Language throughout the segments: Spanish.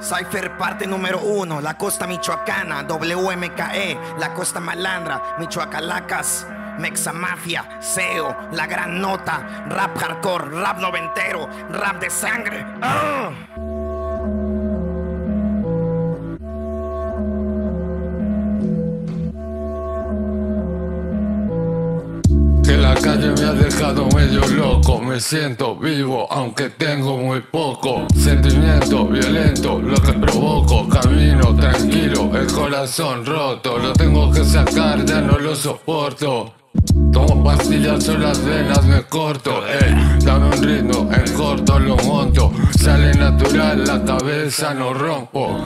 Cypher parte número uno, la costa michoacana, WMKE, la costa malandra, Michoacalacas, Mexa Mafia, SEO, la gran nota, rap hardcore, rap noventero, rap de sangre. ¡Ah! Calle me ha dejado medio loco, me siento vivo aunque tengo muy poco. Sentimiento violento, lo que provoco, camino tranquilo, el corazón roto. Lo tengo que sacar, ya no lo soporto. Tomo pastillas o las venas me corto, ey, dame un ritmo, en corto lo monto. Sale natural, la cabeza no rompo.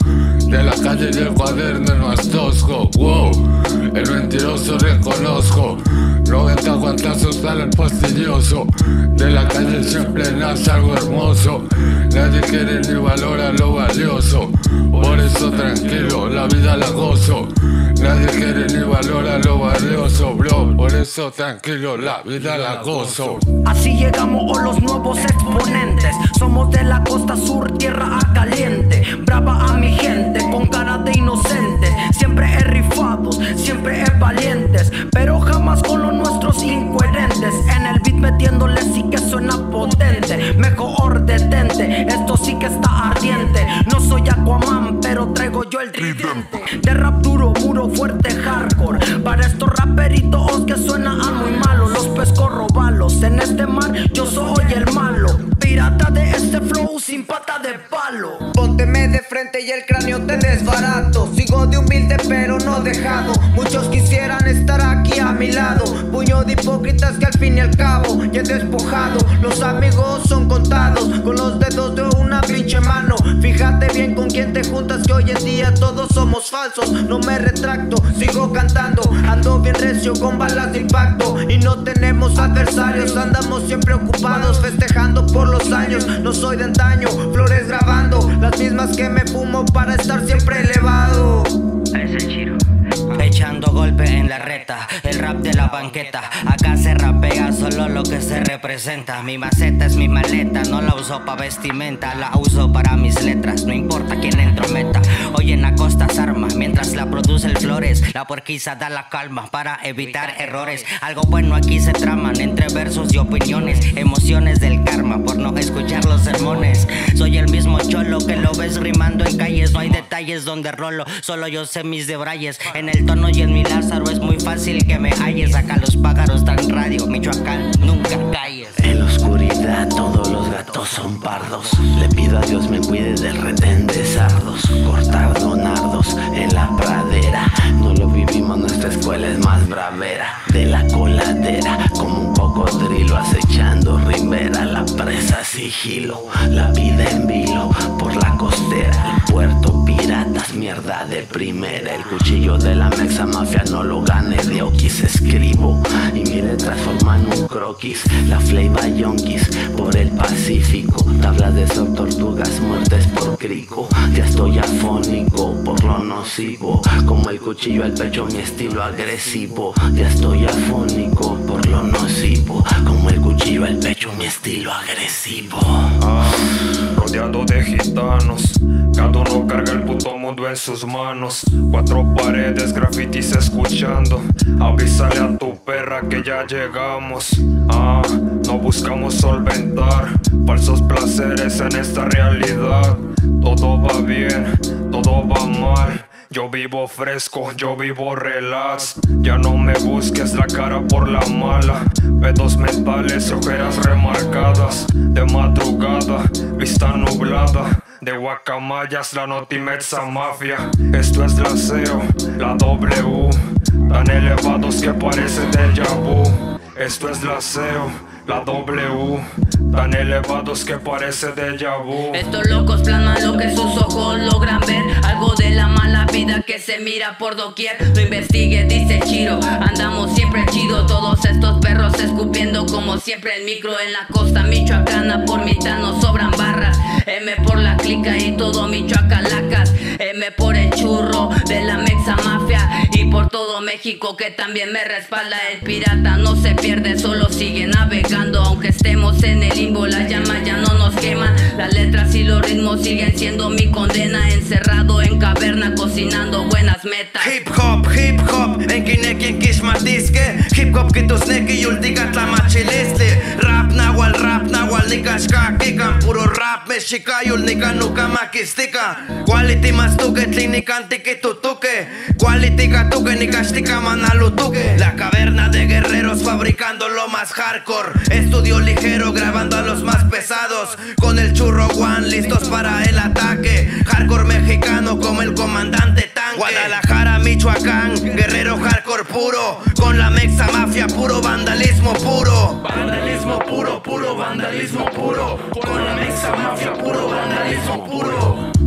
De la calle y el cuaderno no es tosco, wow El mentiroso reconozco 90 guantazos sale el fastidioso. De la calle siempre nace algo hermoso. Nadie quiere ni valora lo valioso. Por eso tranquilo, la vida la gozo. Nadie quiere ni valora lo valioso, bro. Por eso tranquilo, la vida la gozo. Así llegamos a los nuevos yo el tridente. De rap duro, muro fuerte, hardcore. Para estos raperitos que suenan muy malo. Los pesco robalos. En este mar yo soy el malo. Pirata de este flow sin pata de palo. Pónteme de frente y el cráneo te desbarato. Sigo de humilde pero no dejado. Muchos quisieran estar aquí a mi lado. Puño de hipócritas que al fin y al cabo ya he despojado. Los amigos son contados con los dedos de una pinche mano. Quién te juntas que hoy en día todos somos falsos. No me retracto, sigo cantando. Ando bien recio con balas de impacto. Y no tenemos adversarios, andamos siempre ocupados. Festejando por los años, no soy de antaño. Flores grabando, las mismas que me fumo para estar siempre elevado. Echando golpe en la reta, el rap de la banqueta. Solo lo que se representa. Mi maceta es mi maleta, no la uso pa' vestimenta, la uso para mis letras. No importa quién entrometa. Hoy en la costa arma, mientras la produce el Flores. La puerquiza da la calma para evitar errores. Algo bueno aquí se traman entre versos y opiniones. Emociones del karma por no escuchar los sermones. Soy el mismo cholo que lo ves rimando en calles. No hay detalles donde rolo, solo yo sé mis debrayes. En el tono y en mi Lázaro es muy fácil que me halles. Acá los pájaros dan radio, Michoacán, nunca calles. En la oscuridad todos los gatos son pardos. Le pido a Dios me cuide del retén de sardos. Cortar donardos en la pradera. No lo vivimos, nuestra escuela es más bravera. De la coladera, como un cocodrilo acechando Rivera. La presa sigilo, la vida en vilo por la costera. El puerto piratas, mierda de primera. El cuchillo de la mexa mafia no lo gane de Oquis escribo. Y mi letra forman un croquis. La flavor yonkis por el Pacífico. Tablas de sol, tortugas, muertes por crico. Ya estoy afónico por lo nocivo. Como el cuchillo al pecho, mi estilo agresivo. Ya estoy afónico por lo nocivo. Como el cuchillo al pecho, mi estilo agresivo. Ah, rodeado de gitanos. Cada uno carga el puto mundo en sus manos. Cuatro paredes, grafitis escuchando. Avísale a tu perra que ya llegamos. Ah, no buscamos solventar falsos placeres en esta realidad. Todo va bien, todo va mal. Yo vivo fresco, yo vivo relax. Ya no me busques la cara por la mala. Pedos mentales, ojeras remarcadas. De madrugada, vista nublada. De guacamayas, la notimexa mafia. Esto es la SEO, la W. Tan elevados que parece déjà vu. Esto es la SEO, la W. Tan elevados que parece déjà vu. Estos locos planan lo que sus ojos logran ver. Algo de la mala vida que se mira por doquier. No investigue, dice Chiro. Andamos siempre chido. Todos estos perros escupiendo como siempre el micro en la costa michoacana. Por mitad nos sobran barras. M por la clica y todo mi chuacalacas. M por el churro de México que también me respalda. El pirata no se pierde, solo sigue navegando. Aunque estemos en el limbo, las llamas ya no nos queman. Las letras y los ritmos siguen siendo mi condena. Encerrado en caverna, cocinando buenas metas. Hip hop, hip hop, enki nekin kismatiske Hip hop kitus neki yultikat la machiliste Rap nahual, rap nahual, nika shkakikan Puro rap mexicayul, nika nuka makistika Quality mas tuke, tlinikan tiki tutuke Quality ka practicaban a lo tuque. La caverna de guerreros fabricando lo más hardcore. Estudio ligero grabando a los más pesados. Con el churro one listos para el ataque. Hardcore mexicano como el comandante tanque. Guadalajara, Michoacán, guerrero hardcore puro. Con la mexa mafia puro vandalismo puro. Vandalismo puro, puro vandalismo puro. Con la mexa mafia puro vandalismo puro.